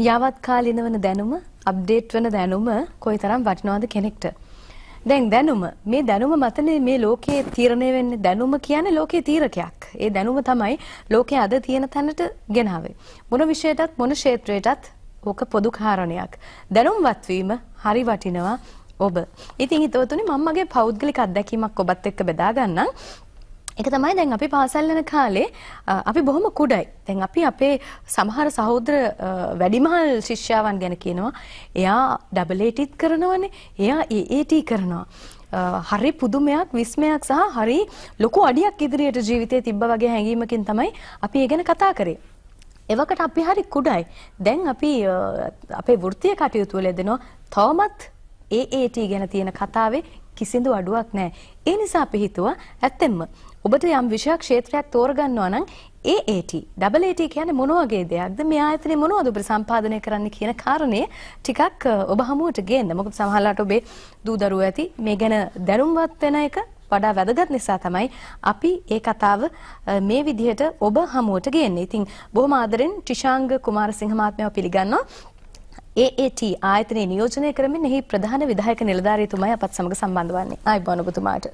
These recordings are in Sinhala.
යවත් කාලින වන දැනුම අප්ඩේට් වන දැනුම කොයිතරම් වටිනවද කෙනෙක්ට. දැන් දැනුම මේ දැනුම මතනේ මේ ලෝකයේ තීරණය වෙන්නේ දැනුම කියන්නේ ලෝකයේ තීරකයක්. ඒ දැනුම තමයි ලෝකයේ අද තියෙන තැනට ගෙනාවේ. මොන විෂයටත් මොන ක්ෂේත්‍රයටත් ඕක පොදු කාරණයක්. දැනුම්වත් වීම හරි වටිනවා ඔබ. ඉතින් හිතවතුනි මම මගේ පෞද්ගලික අත්දැකීමක් ඔබත් එක්ක බෙදා ගන්නම්. ඒක තමයි දැන් අපි පාසල් යන කාලේ අපි බොහොම කුඩයි. දැන් අපි අපේ සමහර සහෝදර වැඩිමහල් ශිෂ්‍යාවන් ගැන කියනවා. එයා ඩබල් ඒටිත් කරනවනේ. එයා ඒටි කරනවා. හරි පුදුමයක් විස්මයක් සහ හරි ලොකු අඩියක් ඉදිරියට ජීවිතේ තිබ්බ වගේ හැඟීමකින් තමයි අපි ඒ ගැන කතා කරේ. එවකට අපි හරි කුඩයි. දැන් අපි අපේ වෘත්තීය කටයුතු වල දෙනවා තවමත් AAT ගැන තියෙන කතාවේ කිසිදු අඩුවක් නැහැ. ඒ නිසා අපි හිතුවා ඇත්තෙන්ම ඔබට යම් විෂයක් ක්ෂේත්‍රයක් තෝරගන්නවා නම් AAT double AT කියන්නේ මොන වගේ දෙයක්ද මේ ආයතනේ මොනවද ඔබ සම්පාදනය කරන්න කියන කාරණේ ටිකක් ඔබ හමුවට ගේන්න. මොකද සමහරවිට ඔබේ දූ දරුවෝ ඇති මේ ගැන දැනුම්වත් වෙන එක වඩා වැදගත් නිසා තමයි අපි ඒ කතාව මේ විදිහට ඔබ හමුවට ගේන්නේ. ඉතින් බොහොම ආදරෙන් ටිෂාංග කුමාරසිංහ මහත්මයාව පිළිගන්නවා. AAT ආයතනයේ නියෝජනය කරමින් එහි ප්‍රධාන විධායක නිලධාරීතුමයි අපත් සමග සම්බන්ධ වන්නේ. ආයිබෝන ඔබතුමාට.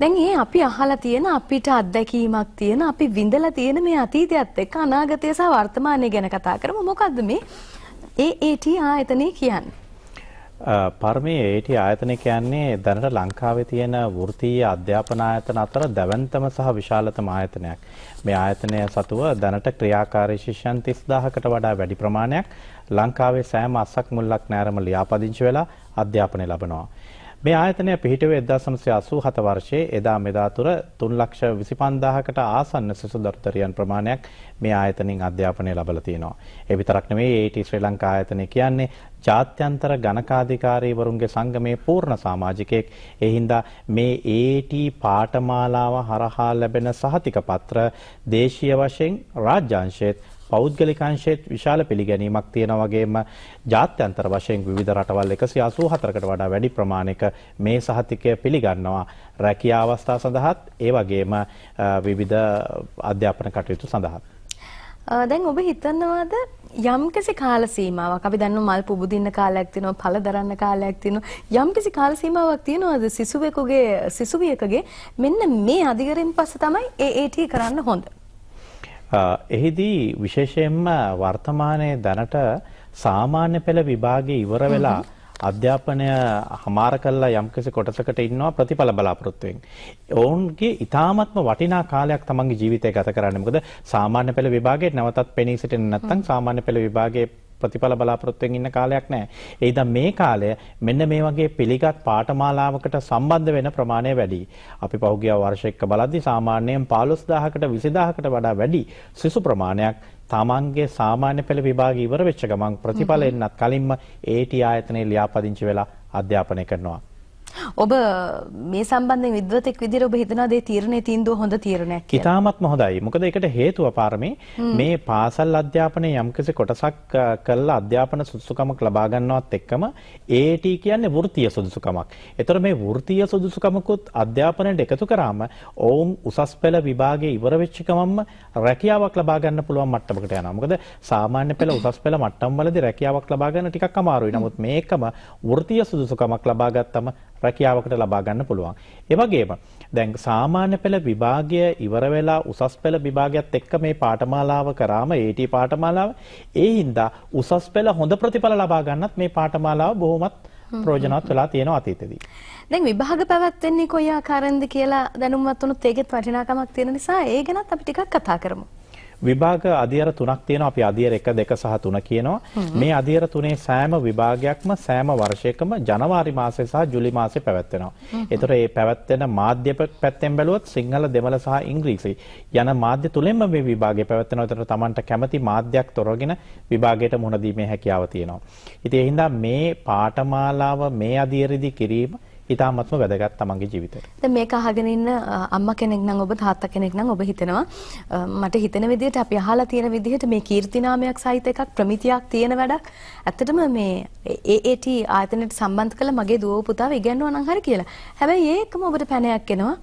දැන් ඒ අපි අහලා තියෙන අපිට අත්දැකීමක් තියෙන අපි විඳලා තියෙන මේ අතීතයත් එක්ක අනාගතය සහ වර්තමානය ගැන කතා කරමු. මොකද්ද මේ AAT ආයතනය කියන්නේ? පර්මේ AAT ආයතනය කියන්නේ දැනට ලංකාවේ තියෙන වෘත්තීය අධ්‍යාපන ආයතන අතර දැවැන්තම සහ විශාලතම ආයතනයක්. මේ ආයතනය සතුව දැනට ක්‍රියාකාරී ශිෂ්‍යයන් 30000කට වඩා වැඩි ප්‍රමාණයක් ලංකාවේ සෑම අස්සක් මුල්ලක් නෑරම ලියාපදිංචි වෙලා අධ්‍යාපනය ලබනවා. මේ ආයතනය පිහිටුවේ 1987 වර්ෂයේ එදා මෙදා තුර 325000කට ආසන්න සිසු දරුතරියන් ප්‍රමාණයක් මේ ආයතනින් අධ්‍යාපනය ලැබලා තියෙනවා. ඒ විතරක් නෙවෙයි AT ශ්‍රී ලංකා ආයතනය කියන්නේ ජාත්‍යන්තර ගණකාධිකාරීවරුන්ගේ සංගමේ පූර්ණ සමාජිකයෙක්. ඒ හින්දා මේ AT පාඨමාලාව හරහා ලැබෙන සහතික පත්‍ර දේශීය වශයෙන් රාජ්‍යාංශයේත් පෞද්ගලික අංශයේත් විශාල පිළිගැනීමක් තියෙනා වගේම ජාත්‍යන්තර වශයෙන් විවිධ රටවල් 184කට වඩා වැඩි ප්‍රමාණයක මේ සහතිකය පිළිගන්නවා රැකියා අවස්ථා සඳහාත් ඒ වගේම විවිධ අධ්‍යාපන කටයුතු සඳහා. දැන් ඔබ හිතනවාද යම්කිසි කාල සීමාවක් අපි දන්නවා මල් පුබුදින්න කාලයක් තියෙනවා පළ දරන්න කාලයක් තියෙනවා යම්කිසි කාල සීමාවක් තියෙනවද සිසුවෙකුගේ සිසුවියකගේ මෙන්න මේ අධිකරෙන් පස්සේ තමයි AAT කරන්න හොඳ. එහිදී විශේෂයෙන්ම වර්තමානයේ දැනට සාමාන්‍ය පෙළ විභාගයේ ඉවර වෙලා අධ්‍යාපනය හමාර කළා යම්කිසි කොටසකට ඉන්නවා ප්‍රතිඵල බලාපොරොත්තුෙන්. ඔවුන්ගේ ඊ타මත්ම වටිනා කාලයක් තමන්ගේ ජීවිතය ගත කරන්න. මොකද සාමාන්‍ය පෙළ විභාගයේ නැවතත් පෙනී සිටින්න නැත්නම් සාමාන්‍ය පෙළ විභාගයේ ප්‍රතිඵල බලාපොරොත්තුෙන් ඉන්න කාලයක්. ඒ ඉතින් මේ කාලය මෙන්න මේ වගේ පිළිගත් පාඨමාලාවකට සම්බන්ධ වෙන ප්‍රමාණය වැඩි. අපි පහුගිය වර්ෂ එක්ක බලද්දී සාමාන්‍යයෙන් 15000කට 20000කට වඩා වැඩි සිසු ප්‍රමාණයක් තමන්ගේ සාමාන්‍ය පෙළ විභාගය ඉවර වෙච්ච ගමන් ප්‍රතිඵල එන්නත් කලින්ම AT ආයතනයේ ලියාපදිංචි වෙලා අධ්‍යාපනය කරනවා. ඔබ මේ සම්බන්ධයෙන් විද්වතෙක් විදිහට ඔබ හිතනවා මේ තීරණේ තීන්දුව හොඳ තීරණයක් කියලා. ඉතාමත්ම හොඳයි. මොකද ඒකට හේතුව පාරමේ මේ පාසල් අධ්‍යාපනයේ යම්කිසි කොටසක් කළා අධ්‍යාපන සුදුසුකමක් ලබා ගන්නවත් එක්කම AAT කියන්නේ වෘත්තීය සුදුසුකමක්. ඒතර මේ වෘත්තීය සුදුසුකමකුත් අධ්‍යාපනයට එකතු කරාම ඔවුන් උසස් පෙළ විභාගයේ ඉවර වෙච්ච ගමන්ම රැකියාවක් ලබා ගන්න පුළුවන් මට්ටමකට යනවා. මොකද සාමාන්‍ය පෙළ උසස් පෙළ මට්ටම් වලදී රැකියාවක් ලබා ගන්න ටිකක් අමාරුයි. නමුත් මේකම වෘත්තීය සුදුසුකමක් ලබා ගත්තම රැකියාවකට ලබා ගන්න පුළුවන්. ඒ වගේම දැන් සාමාන්‍ය පෙළ විභාගය ඉවර වෙලා උසස් පෙළ විභාගයත් එක්ක මේ පාඨමාලාව කරාම AT පාඨමාලාව ඒ හින්දා උසස් පෙළ හොඳ ප්‍රතිඵල ලබා ගන්නත් මේ පාඨමාලාව බොහොමත් ප්‍රයෝජනවත් වෙලා තියෙනවා අතීතයේදී. දැන් විභාග පැවැත්වෙන්නේ කොයි ආකාරයෙන්ද කියලා දැනුම්වත් වුණොත් ඒකෙත් වටිනාකමක් තියෙන නිසා ඒ ගැනත් අපි ටිකක් කතා කරමු. විභාග අධියර තුනක් තියෙනවා. අපි අධියර 1 2 සහ 3 කියනවා. මේ අධියර තුනේ සෑම විභාගයක්ම සෑම වර්ෂයකම ජනවාරි මාසයේ සහ ජූලි මාසයේ පැවැත්වෙනවා. ඒතර මේ පැවැත්වෙන මාධ්‍ය පැත්තෙන් බැලුවොත් සිංහල දෙමළ සහ ඉංග්‍රීසි යන මාධ්‍ය තුලින්ම මේ විභාගය පැවැත්වෙනවා. ඒතර Tamanට කැමති මාධ්‍යයක් තොරගෙන විභාගයට මුහුණ දීමේ හැකියාව තියෙනවා. ඉතින් ඒ හින්දා මේ පාඨමාලාව මේ අධියරෙදි කිරීම ඉතාමත්ම වැදගත් තමන්ගේ ජීවිතේට. දැන් මේක අහගෙන ඉන්න අම්මා කෙනෙක් නම් ඔබ තාත්තා කෙනෙක් නම් ඔබ හිතනවා මට හිතෙන විදිහට අපි අහලා තියෙන විදිහට මේ කීර්තිනාමයක් සහිත එකක් ප්‍රමිතියක් තියෙන වැඩක්. ඇත්තටම මේ AAT ආයතනයට සම්බන්ධ කළ මගේ දුව පුතාව ඉගෙනුවා නම් හරි කියලා. හැබැයි ඒකම ඔබට පැනයක් එනවා.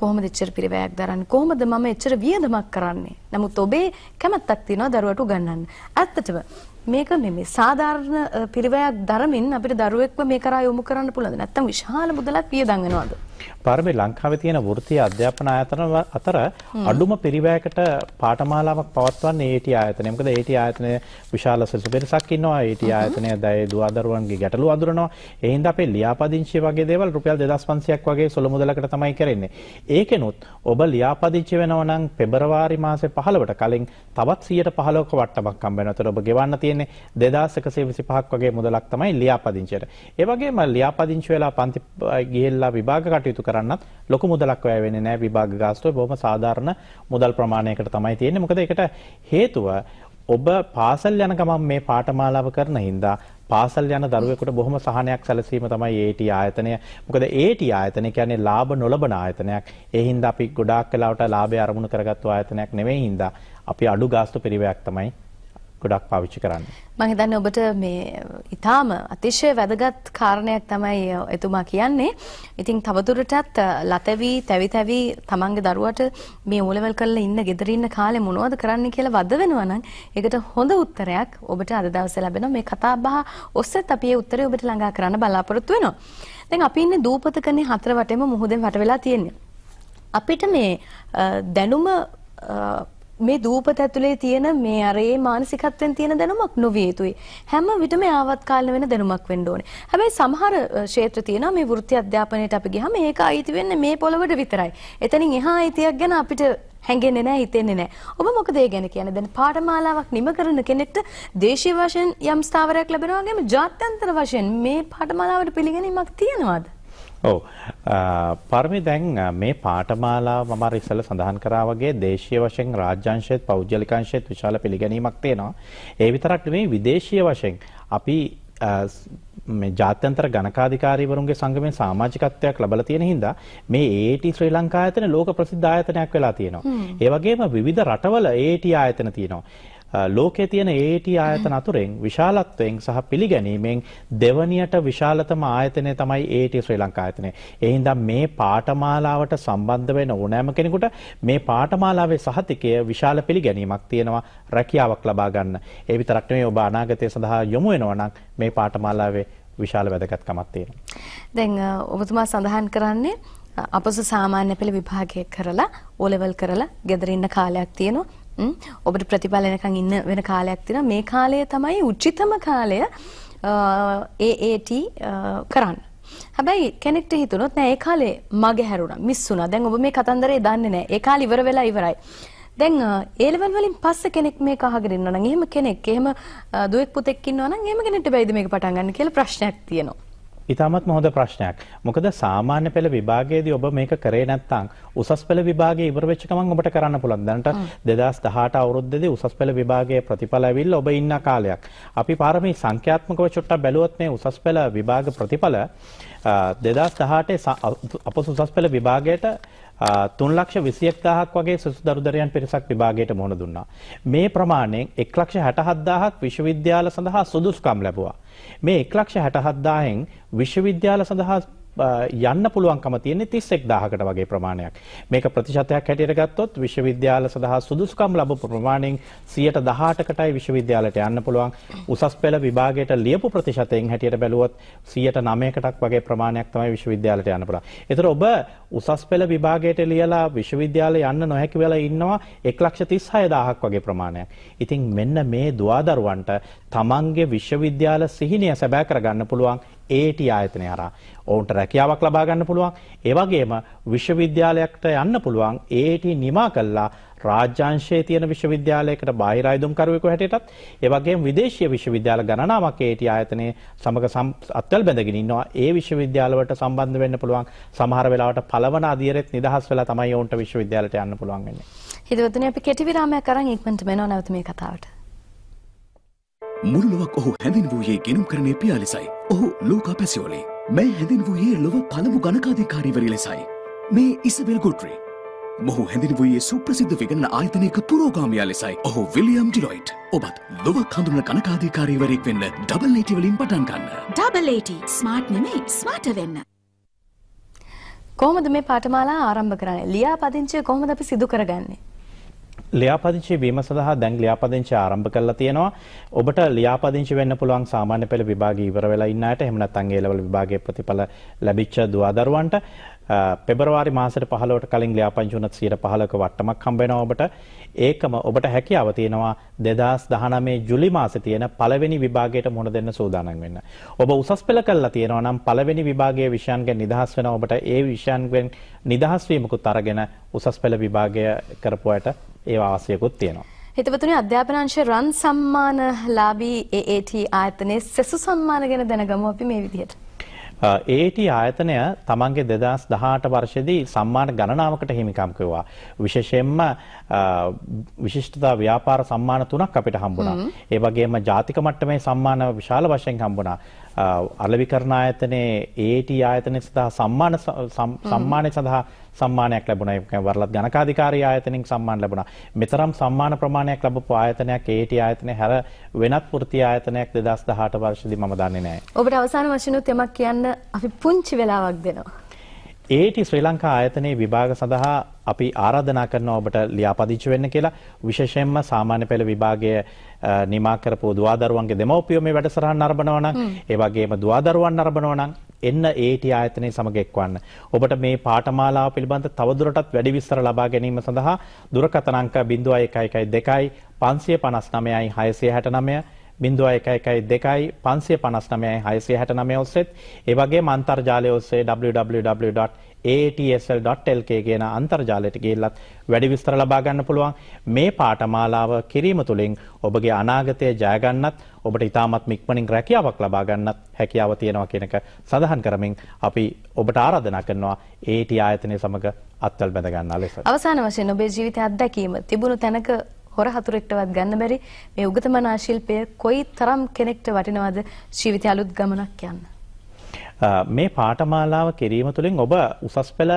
කොහොමද එච්චර පිරිවැයක් දරන්නේ කොහොමද මම එච්චර වියදමක් කරන්නේ නමුත් ඔබේ කැමැත්තක් තියෙනවා දරුවට උගන්වන්න ඇත්තටම මේක මේ සාධාරණ පිරිවැයක් දරමින් අපිට දරුවෙක්ව මේ කරා යොමු කරන්න පුළුවන්ද නැත්නම් විශාල මුදලක් වියදම් වෙනවද? පාරමේ ලංකාවේ තියෙන වෘත්තීය අධ්‍යාපන ආයතන අතර අඩුම පිරිවැයකට පාඨමාලාවක් පවත්වන්නේ AT ආයතනය. මොකද AT ආයතනය විශාල සෙසු පෙරසක් ඉන්නවා. AT ආයතනය දයේ දුවදරුවන්ගේ ගැටලු අඳුරනවා. ඒ හින්දා අපේ ලියාපදිංචි වගේ දේවල් රුපියල් 2500ක් වගේ සුළු මුදලකට තමයි කරන්නේ. ඒකෙනුත් ඔබ ලියාපදිංචි වෙනවා නම් පෙබරවාරි මාසේ 15ට කලින් තවත් 115ක වට්ටමක් හම්බ වෙනවා. ඒතර ඔබ ගෙවන්න තියෙන්නේ 2125ක් වගේ මුදලක් තමයි ලියාපදිංචියට. ඒ වගේම ලියාපදිංචි වෙලා පන්ති ගිහිල්ලා විභාග කටයුතු කරන්නත් ලොකු මුදලක් වැය වෙන්නේ නැහැ විභාග ගාස්තුව බොහොම සාධාරණ මුදල් ප්‍රමාණයකට තමයි තියෙන්නේ. මොකද ඒකට හේතුව ඔබ පාසල් යන ගමන් මේ පාඨමාලාව කරන හින්දා පාසල් යන දරුවෙකුට බොහොම සහනයක් සැලසීම තමයි AT ආයතනය. මොකද AT ආයතනය කියන්නේ ලාභ නොලබන ආයතනයක්. ඒ හින්දා අපි ගොඩාක් වෙලාවට ලාභය අරමුණු කරගත්තු ආයතනයක් නෙවෙයි හින්දා අපි අඩු ගාස්තු පිරිවැයක් තමයි ගොඩක් පාවිච්චි කරන්නේ. මම හිතන්නේ ඔබට මේ ඊටාම අතිශය වැදගත් කාරණයක් තමයි එතුමා කියන්නේ. ඉතින් තවදුරටත් ලතවි තැවි තැවි තමන්ගේ දරුවට මේ O level කරලා ඉන්න ගෙදර ඉන්න කාලේ මොනවද කරන්න කියලා වද වෙනවා නම් ඒකට හොඳ උත්තරයක් ඔබට අද දවසේ ලැබෙනවා. මේ කතා බහ ඔස්සේත් අපි ඒ උත්තරේ ඔබට ළඟා කරන්න බලාපොරොත්තු වෙනවා. දැන් අපි ඉන්නේ දූපතකනේ හතර වටේම මුහුදෙන් වට වෙලා තියෙන්නේ. අපිට මේ දැනුම මේ දූපත ඇතුලේ තියෙන මේ අර ඒ මානසිකත්වයෙන් තියෙන දැනුමක් නොවිය යුතුයි. හැම විටම ආවත් කාලන වෙන දැනුමක් වෙන්න ඕනේ. හැබැයි සමහර ක්ෂේත්‍ර තියෙනවා මේ වෘත්ති අධ්‍යාපනයට අපි ගියාම ඒක අයිති වෙන්නේ මේ පොළවට විතරයි. එතනින් එහා අයිතියක් ගැන අපිට හැඟෙන්නේ නැහැ හිතෙන්නේ නැහැ. ඔබ මොකද ඒ ගැන කියන්නේ? දැන් පාඨමාලාවක් නිම කරන කෙනෙක්ට දේශීය වශයෙන් යම් ස්ථාවරයක් ලැබෙනවා වගේම ජාත්‍යන්තර වශයෙන් මේ පාඨමාලාවට පිළිගැනීමක් තියෙනවද? ඔව් පරමේ දැන් මේ පාඨමාලාව මම අර ඉස්සෙල්ලා සඳහන් කරා වගේ දේශීය වශයෙන් රාජ්‍යාංශයේත් පෞද්ගලිකාංශයේත් විශාල පිළිගැනීමක් තියෙනවා. ඒ විතරක් නෙමෙයි විදේශීය වශයෙන් අපි මේ ජාත්‍යන්තර ගණකාධිකාරීවරුන්ගේ සංගමයෙන් සමාජිකත්වයක් ලැබලා තියෙන හින්දා මේ AAT ශ්‍රී ලංකා ආයතන ලෝක ප්‍රසිද්ධ ආයතනයක් වෙලා තියෙනවා. ඒ වගේම විවිධ රටවල AAT ආයතන තියෙනවා. ලෝකයේ තියෙන AAT ආයතන අතුරෙන් විශාලත්වයෙන් සහ පිළිගැනීමෙන් දෙවනියට විශාලතම ආයතනය තමයි AAT ශ්‍රී ලංකා ආයතනය. ඒ හින්දා මේ පාඨමාලාවට සම්බන්ධ වෙන ඕනෑම කෙනෙකුට මේ පාඨමාලාවේ සහතිකය විශාල පිළිගැනීමක් තියෙනවා රැකියාවක් ලබා ගන්න. ඒ විතරක් නෙවෙයි ඔබ අනාගතය සඳහා යොමු වෙනවා නම් මේ පාඨමාලාවේ විශාල වැදගත්කමක් තියෙනවා. දැන් ඔබතුමා සඳහන් කරන්නේ අපස සාමාන්‍ය පෙළ විභාගය කරලා level කරලා ගෙදර ඉන්න කාලයක් තියෙනවා. ඔබට ප්‍රතිඵල එනකන් ඉන්න වෙන කාලයක් තියෙනවා. මේ කාලය තමයි උචිතම කාලය AAT කරන්න. හැබැයි කෙනෙක්ට හිතුනොත් නෑ ඒ කාලේ මගේ හැරුණා මිස් වුණා. දැන් ඔබ මේ කතන්දරේ දන්නේ නෑ. ඒ කාලේ ඉවර වෙලා ඉවරයි. දැන් ඒ ලෙවල් වලින් පස්සේ කෙනෙක් මේක අහගෙන ඉන්නවා නම් එහෙම කෙනෙක් එහෙම දුවෙක් පුතෙක් ඉන්නවා නම් එහෙම කෙනෙක්ට බැයිද මේක පටන් ගන්න කියලා ප්‍රශ්නයක් තියෙනවා. ඉතාමත්ම හොඳ ප්‍රශ්නයක්. මොකද සාමාන්‍ය පෙළ විභාගයේදී ඔබ මේක කරේ නැත්නම් උසස් පෙළ විභාගයේ ඉවර වෙච්ච ගමන් ඔබට කරන්න පුළුවන්. දැනට 2018 අවුරුද්දේදී උසස් පෙළ විභාගයේ ප්‍රතිඵල ඇවිල්ලා ඔබ ඉන්න කාලයක්. අපි පාරමී සංඛ්‍යාත්මකව චුට්ටක් බැලුවොත් මේ උසස් පෙළ විභාග ප්‍රතිඵල 2018 අපොස උසස් පෙළ විභාගයට තුන් ලක්ෂ විසියක් දාහක් වගේ සුසු දරුදරයන් පිරිසක් විභාගයට මුහුණ දුන්නා. මේ ප්‍රමාණයෙන් එක් ලක්ෂ හැටහත් දාහක් විශ්වවිද්‍යාල සඳහා සුදුස්කම් ලැබුවා. මේ එක් ලක්ෂ හැටහත් දාහෙන් විශ්වවිද්‍යාල සඳහා යන්න පුළුවන්කම තියෙන්නේ 31000කට වගේ ප්‍රමාණයක්. මේක ප්‍රතිශතයක් හැටියට ගත්තොත් විශ්වවිද්‍යාල සඳහා සුදුසුකම් ලැබපු ප්‍රමාණයෙන් 118කටයි විශ්වවිද්‍යාලයට යන්න පුළුවන්. උසස් පෙළ විභාගයට ලියපු ප්‍රතිශතයෙන් හැටියට බැලුවොත් 109කටක් වගේ ප්‍රමාණයක් තමයි විශ්වවිද්‍යාලයට යන්න පුළුවන්. ඒතර ඔබ උසස් පෙළ විභාගයට ලියලා විශ්වවිද්‍යාලය යන්න නොහැකි වෙලා ඉන්නවා 136000ක් වගේ ප්‍රමාණයක්. ඉතින් මෙන්න මේ දුවදරුවන්ට තමන්ගේ විශ්වවිද්‍යාල සිහිනය සැබෑ කරගන්න පුළුවන් AT ආයතනය හරහා ඔවුන්ට රැකියාවක් ලබා ගන්න පුළුවන්. ඒ වගේම විශ්වවිද්‍යාලයකට යන්න පුළුවන් AT නිමා කළා රාජ්‍යාංශයේ තියෙන විශ්වවිද්‍යාලයකට බාහිර අයදුම්කරුවෙකු හැටියටත් ඒ වගේම විදේශීය විශ්වවිද්‍යාල ගණනාවක් AT ආයතනයේ සමග අත්වල බැඳගෙන ඉන්නවා. ඒ විශ්වවිද්‍යාලවලට සම්බන්ධ වෙන්න පුළුවන්. සමහර වෙලාවට පළවන අධීරෙත් නිදහස් වෙලා තමයි ඔවුන්ට විශ්වවිද්‍යාලයට යන්න පුළුවන් වෙන්නේ. හිතවතුනි අපි කෙටි විරාමයක් අරන් ඉක්මනට මෙනව නැවත මේ කතාවට. මුළුලොවක් ඔහු හැඳින් වූයේ ගෙනුම් කරණය පියාලිසයි. ඔහු ලෝකා පැසිෝලි. මේ හැඳින් වූයේ ලොව පළමු ගණකාධිකාරීවරි ලෙසයි. මේ ඉසබෙල් ගුට්‍රි. මොහු හැඳින් වූයේ සුප්‍රසිද්ධ විගන්න ආයතනයක පුරෝගාමයා ලෙසයි. ඔහු විලියම් ඩිලොයිට්. ඔබත් ලොව කඳුන ගණකාධිකාරීවරයෙක් වෙන්න ඩබල් නේටි වලින් පටන් ගන්න. ඩබල් ඒටි ස්මාර්ට් නෙමෙයි ස්මාර්ට් වෙන්න. කොහොමද මේ පාඨමාලා ආරම්භ කරන්නේ? ලියා පදිංචිය කොහොමද අපි සිදු කරගන්නේ? ලියාපදිංචි වීම සඳහා දැන් ලියාපදිංචි ආරම්භ කරලා තියෙනවා. ඔබට ලියාපදිංචි වෙන්න පුළුවන් සාමාන්‍ය පෙළ විභාගය ඉවර වෙලා ඉන්න අයට එහෙම නැත්නම් ඒ ලෙවල් විභාගයේ ප්‍රතිඵල ලැබිච්ච දුවදරුවන්ට පෙබරවාරි මාසෙට 15ට කලින් ලියාපදිංචි වුණත් 15ක වට්ටමක් හම්බ වෙනවා ඔබට. ඒකම ඔබට හැකියාව තියෙනවා 2019 ජුලි මාසේ තියෙන පළවෙනි විභාගයට මුහුණ දෙන්න සූදානම් වෙන්න. ඔබ උසස් පෙළ කළා තියෙනවා නම් පළවෙනි විභාගයේ විෂයන්ගෙන් නිදහස් වෙනවා ඔබට ඒ විෂයන්ගෙන් නිදහස් වීමකුත් අරගෙන උසස් පෙළ විභාගය කරපු අයට ඒ වාසියකුත් තියෙනවා. හිතවතුනි අධ්‍යාපනංශ රන් සම්මාන ලාබී AAT ආයතනයේ සෙසු සම්මාන ගැන දැනගමු අපි මේ විදිහට. AAT ආයතනය තමන්ගේ 2018 වර්ෂයේදී සම්මාන ගණනාවකට හිමිකම් කෙරුවා. විශේෂයෙන්ම විශිෂ්ටතා ව්‍යාපාර සම්මාන තුනක් අපිට හම්බුණා. ඒ වගේම ජාතික මට්ටමේ සම්මාන විශාල වශයෙන් හම්බුණා. අලෙවිකරණ ආයතනයේ AAT ආයතනය සඳහා සම්මාන සම්මානය සඳහා සම්මානයක් ලැබුණා. ඒ වරලත් ගණකාධිකාරී ආයතනයෙන් සම්මාන ලැබුණා. මෙතරම් සම්මාන ප්‍රමාණයක් ලැබපු ආයතනයක් AAT ආයතනය හැර වෙනත් වෘත්ති ආයතනයක් 2018 වර්ෂයේදී මම දන්නේ නැහැ. ඔබට අවසාන වශයෙන් උත් යමක් කියන්න අපි පුංචි වෙලාවක් දෙනවා. AAT ශ්‍රී ලංකා ආයතනයේ විභාග සඳහා අපි ආරාධනා කරනවා ඔබට ලියාපදිංචි වෙන්න කියලා. විශේෂයෙන්ම සාමාන්‍ය පෙළ විභාගයේ නිමා කරපු දුවදරුවන්ගේ දෙමව්පියෝ මේ වැඩසටහන නරඹනවා නම් ඒ වගේම දුවදරුවන් නරඹනවා නම් එන්න AAT ආයතනයේ සමග එක්වන්න. ඔබට මේ පාඨමාලාව පිළිබඳ තවදුරටත් වැඩි විස්තර ලබා ගැනීම සඳහා දුරකථන අංක 0112 559යි 669 බිඳුව එක එකයි දෙකයි පන්සිය පනස් නමයයි හයසිය හැට නමය ඔස්සෙත් ඒවගේ මන්තර්ජාලය ඔස්සේ www.atsl.lk කියන අන්තර්ජාලයට ගිහිල්ලත් වැඩි විස්තර ලබා ගන්න පුළුවන් මේ පාඨමාලාව කිරීම තුළින් ඔබගේ අනාගතය ජය ගන්නත් ඔබට ඉතාමත් ඉක්මනින් රැකියාවක් ලබා ගන්නත් හැකියාව තියෙනවා කියන එක සඳහන් කරමින් අපි ඔබට ආරාධනා කරනවා AT ආයතනය සමග අත්වල් බැඳ ගන්නා ලෙස. අවසාන වශයෙන් ඔබේ ජීවිතය අත්දැකීම තිබුණු තැනක හොර හතුරෙක්ටවත් ගන්න බැරි මේ උගතමනා ශිල්පය කොයි තරම් කෙනෙක්ට වටිනවද ජීවිතය අලුත් ගමනක් යන්න. මේ පාඨමාලාව කිරීම තුළින් ඔබ උසස් පෙළ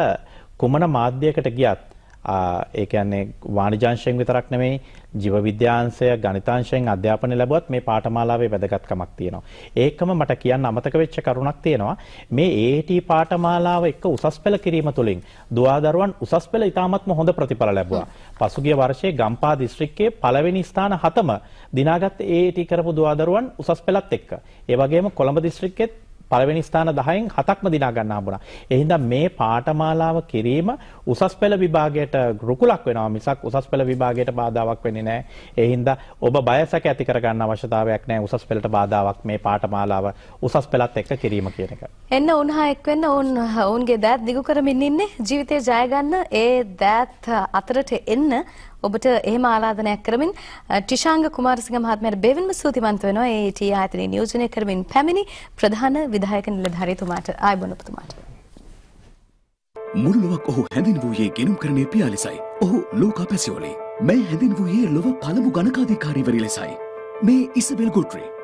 කුමන මාධ්‍යයකට ගියත් ඒ කියන්නේ වාණිජාංශයෙන් විතරක් නෙමෙයි ජීව විද්‍යාංශය ගණිතාංශයෙන් අධ්‍යාපනය ලැබුවත් මේ පාඨමාලාවේ වැදගත්කමක් තියෙනවා. ඒකම මට කියන්න අමතක වෙච්ච කරුණක් තියෙනවා. මේ AAT පාඨමාලාව එක්ක උසස් පෙළ කිරීම තුළින් දුවදරුවන් උසස් පෙළ ඉතාමත්ම හොඳ ප්‍රතිඵල ලැබුවා. පසුගිය වර්ෂයේ ගම්පා දිස්ත්‍රික්කයේ පළවෙනි ස්ථාන හතම දිනාගත් AAT කරපු දුවදරුවන් උසස් පෙළත් එක්ක. ඒ වගේම කොළඹ දිස්ත්‍රික්කෙත් පළවෙනි ස්ථාන 10න් හතක්ම දිනා ගන්න හම්බුණා. ඒ හින්දා මේ පාඨමාලාව කිරීම උසස් පෙළ විභාගයට රුකුලක් වෙනවා මිසක් උසස් පෙළ විභාගයට බාධාවක් වෙන්නේ නැහැ. ඒ හින්දා ඔබ බයසක ඇති කරගන්න අවශ්‍යතාවයක් නැහැ උසස් පෙළට බාධාවක් මේ පාඨමාලාව උසස් පෙළත් එක්ක කිරීම කියන එක. එන්න උන්හා එක් වෙන්න උන් ඔවුන්ගේ දෑත් දිගු කරමින් ඉන්නේ ජීවිතේ ජය ගන්න ඒ දෑත් අතරට එන්න ඔබට එහෙම ආරාධනයක් කරමින් ටිෂාංග කුමාරසිංහ මහත්මයාට බෙවින්ම ස්තුතිවන්ත වෙනවා ඒ ටී ආයතනයේ නියෝජනය කරමින් පැමිණි ප්‍රධාන විධායක නිලධාරීතුමාට ආයුබෝවන් ඔබතුමාට. මුළු ලොවක් ඔහු හැඳින් වූයේ ගෙනුම් කරණය පියා ලෙසයි. ඔහු ලෝකා පැසියෝලි. මේ හැඳින් වූයේ ලොව පළමු ගණකාධිකාරීවරි ලෙසයි. මේ ඉසබෙල් ගොඩ්රේ.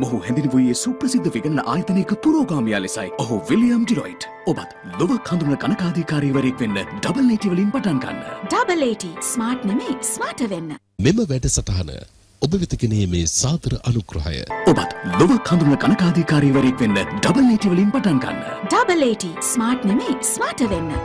මොහු හැඳින් වූයේ සුප්‍රසිද්ධ විගණන ආයතනයක පුරෝගාමයා ලෙසයි. ඔහු විලියම් ඩිලොයිට්. ඔබත් ලොවක් හඳුනන ගණකාධිකාරීවරයෙක් වෙන්න ඩබල් නේටි වලින් පටන් ගන්න. ඩබල් ඒටි ස්මාර්ට් නෙමෙයි ස්මාර්ට වෙන්න. මෙම වැඩසටහන ඔබ වෙත ගෙනීමේ සාදර අනුග්‍රහය ඔබත් ලොවක් හඳුනන ගණකාධිකාරීවරයෙක් වෙන්න ඩබල් නේටි වලින් පටන් ගන්න. ඩබල් ඒටි ස්මාර්ට් නෙමෙයි ස්මාර්ට වෙන්න.